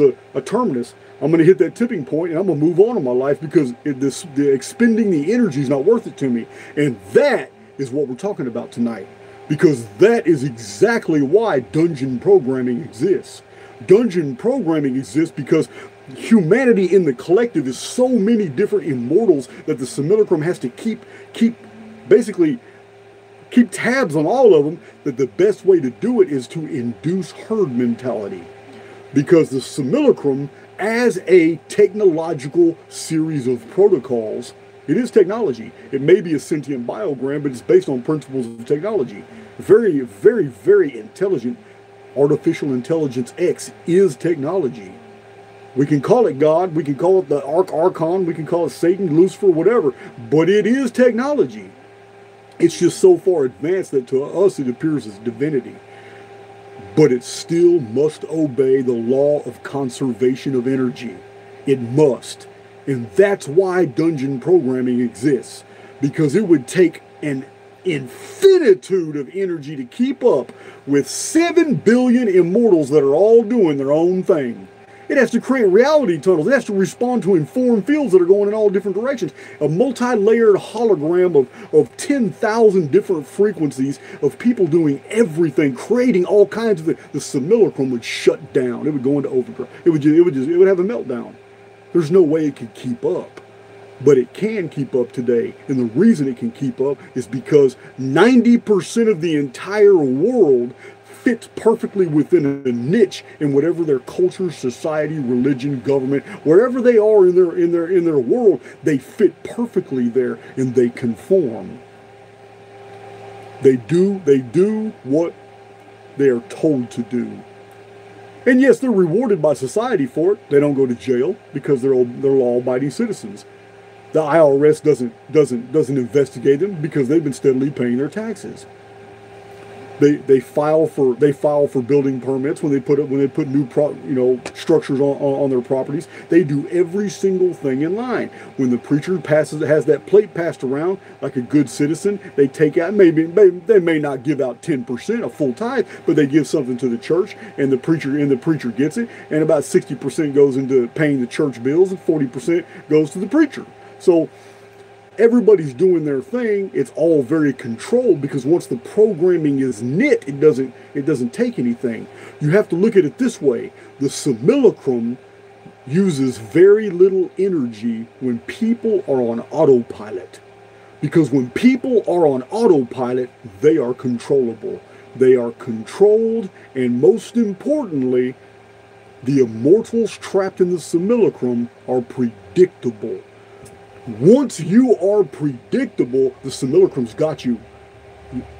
a, a terminus. I'm going to hit that tipping point and I'm going to move on in my life because it, this the expending the energy is not worth it to me. And that is what we're talking about tonight because that is exactly why dungeon programming exists. Dungeon programming exists because humanity in the collective is so many different immortals that the simulacrum has to keep keep basically keep tabs on all of them that the best way to do it is to induce herd mentality because the simulacrum as a technological series of protocols it is technology it may be a sentient biogram but it's based on principles of technology very very very intelligent artificial intelligence x is technology we can call it God, we can call it the Arch Archon, we can call it Satan, Lucifer, whatever, but it is technology. It's just so far advanced that to us it appears as divinity. But it still must obey the law of conservation of energy. It must. And that's why dungeon programming exists. Because it would take an infinitude of energy to keep up with 7 billion immortals that are all doing their own thing. It has to create reality tunnels. It has to respond to informed fields that are going in all different directions. A multi-layered hologram of, of 10,000 different frequencies of people doing everything, creating all kinds of. The simulacrum would shut down. It would go into overdrive. It would just, it would just, it would have a meltdown. There's no way it could keep up. But it can keep up today. And the reason it can keep up is because 90% of the entire world fits perfectly within a niche in whatever their culture, society, religion, government, wherever they are in their in their in their world, they fit perfectly there and they conform. They do they do what they are told to do. And yes, they're rewarded by society for it. They don't go to jail because they're they're law-abiding citizens. The IRS doesn't doesn't doesn't investigate them because they've been steadily paying their taxes. They, they file for they file for building permits when they put when they put new pro, you know structures on, on, on their properties. They do every single thing in line. When the preacher passes has that plate passed around like a good citizen, they take out maybe they, they may not give out ten percent a full tithe, but they give something to the church, and the preacher and the preacher gets it, and about sixty percent goes into paying the church bills, and forty percent goes to the preacher. So everybody's doing their thing it's all very controlled because once the programming is knit it doesn't it doesn't take anything. You have to look at it this way. The simulacrum uses very little energy when people are on autopilot. Because when people are on autopilot they are controllable. They are controlled and most importantly the immortals trapped in the simulacrum are predictable once you are predictable, the simulacrum's got you.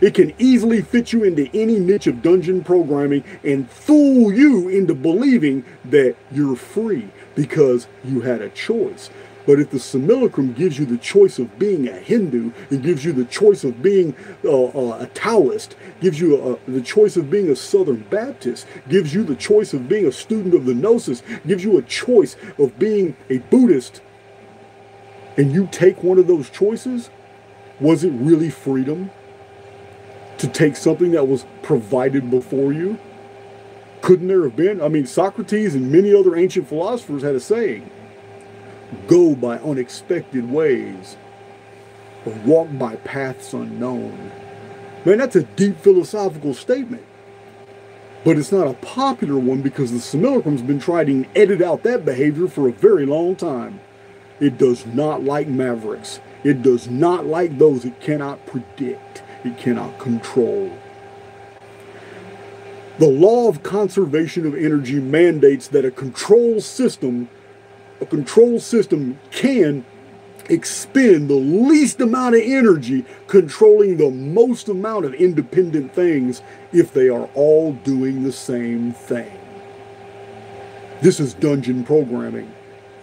It can easily fit you into any niche of dungeon programming and fool you into believing that you're free because you had a choice. But if the simulacrum gives you the choice of being a Hindu, it gives you the choice of being uh, uh, a Taoist, gives you uh, the choice of being a Southern Baptist, gives you the choice of being a student of the Gnosis, gives you a choice of being a Buddhist, and you take one of those choices, was it really freedom to take something that was provided before you? Couldn't there have been? I mean, Socrates and many other ancient philosophers had a saying go by unexpected ways or walk by paths unknown. Man, that's a deep philosophical statement. But it's not a popular one because the simulacrum's been trying to edit out that behavior for a very long time. It does not like mavericks. It does not like those it cannot predict, it cannot control. The law of conservation of energy mandates that a control system, a control system can expend the least amount of energy controlling the most amount of independent things if they are all doing the same thing. This is dungeon programming.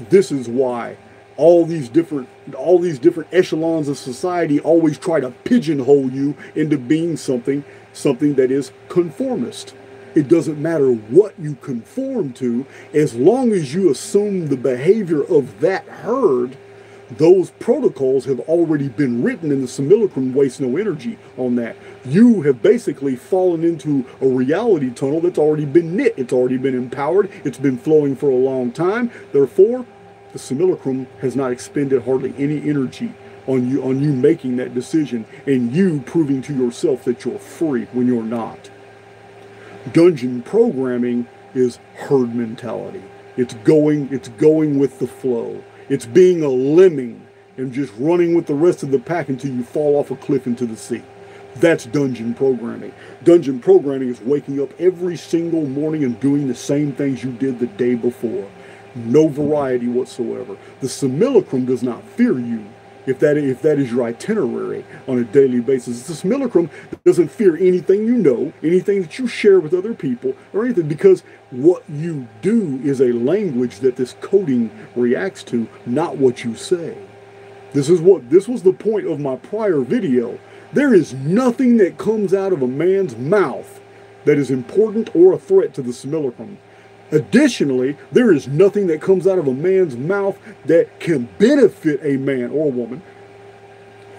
This is why all these different all these different echelons of society always try to pigeonhole you into being something something that is conformist it doesn't matter what you conform to as long as you assume the behavior of that herd those protocols have already been written and the simulacrum wastes no energy on that. You have basically fallen into a reality tunnel that's already been knit. It's already been empowered. It's been flowing for a long time. Therefore, the simulacrum has not expended hardly any energy on you on you making that decision and you proving to yourself that you're free when you're not. Dungeon programming is herd mentality. It's going it's going with the flow. It's being a lemming and just running with the rest of the pack until you fall off a cliff into the sea. That's dungeon programming. Dungeon programming is waking up every single morning and doing the same things you did the day before. No variety whatsoever. The simulacrum does not fear you if that if that is your itinerary on a daily basis. The simulacrum doesn't fear anything you know, anything that you share with other people, or anything, because what you do is a language that this coding reacts to, not what you say. This is what this was the point of my prior video. There is nothing that comes out of a man's mouth that is important or a threat to the simulacrum. Additionally, there is nothing that comes out of a man's mouth that can benefit a man or a woman.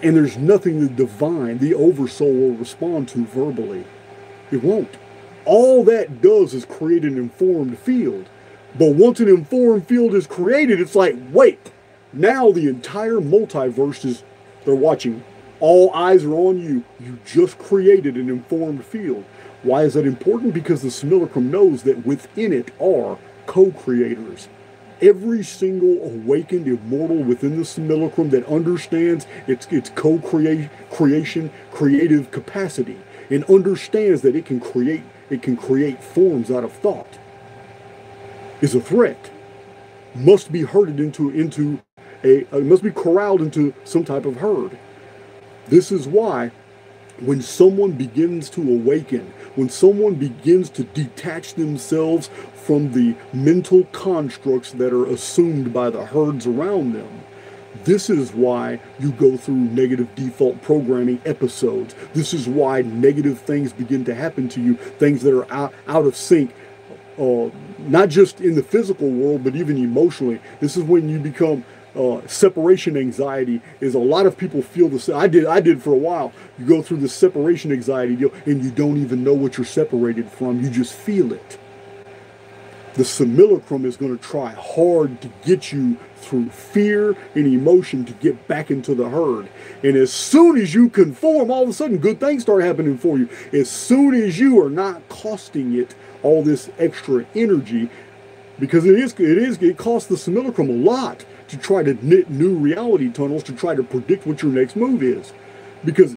And there's nothing the divine, the oversoul, will respond to verbally. It won't. All that does is create an informed field. But once an informed field is created, it's like, wait, now the entire multiverse is, they're watching. All eyes are on you. You just created an informed field. Why is that important? Because the simulacrum knows that within it are co-creators. Every single awakened immortal within the simulacrum that understands its, its co-creation, creative capacity, and understands that it can create it can create forms out of thought, is a threat. Must be herded into into a uh, must be corralled into some type of herd. This is why when someone begins to awaken, when someone begins to detach themselves from the mental constructs that are assumed by the herds around them, this is why you go through negative default programming episodes. This is why negative things begin to happen to you, things that are out, out of sync, uh, not just in the physical world, but even emotionally. This is when you become uh, separation anxiety is a lot of people feel the same. I did. I did for a while. You go through the separation anxiety deal, and you don't even know what you're separated from. You just feel it. The simulacrum is going to try hard to get you through fear and emotion to get back into the herd. And as soon as you conform, all of a sudden good things start happening for you. As soon as you are not costing it all this extra energy, because it is, it is, it costs the simulacrum a lot to try to knit new reality tunnels to try to predict what your next move is. Because